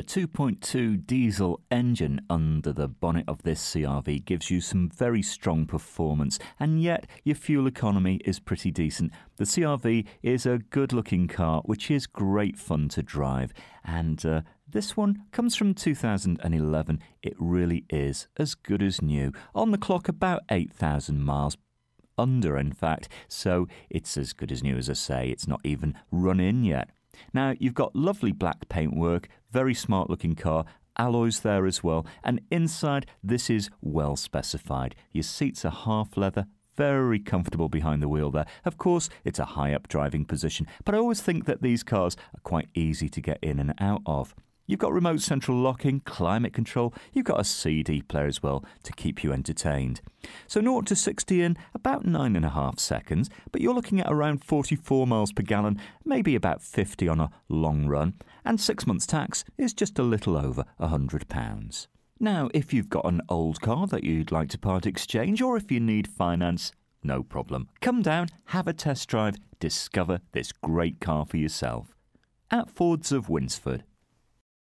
The 2.2 diesel engine under the bonnet of this CRV gives you some very strong performance, and yet your fuel economy is pretty decent. The CRV is a good looking car, which is great fun to drive, and uh, this one comes from 2011. It really is as good as new. On the clock, about 8,000 miles under, in fact, so it's as good as new as I say. It's not even run in yet. Now, you've got lovely black paintwork, very smart looking car, alloys there as well, and inside this is well specified. Your seats are half leather, very comfortable behind the wheel there. Of course, it's a high up driving position, but I always think that these cars are quite easy to get in and out of. You've got remote central locking, climate control, you've got a CD player as well to keep you entertained. So 0 to 60 in about 9.5 seconds, but you're looking at around 44 miles per gallon, maybe about 50 on a long run, and six months tax is just a little over £100. Now, if you've got an old car that you'd like to part exchange, or if you need finance, no problem. Come down, have a test drive, discover this great car for yourself. At Fords of Winsford.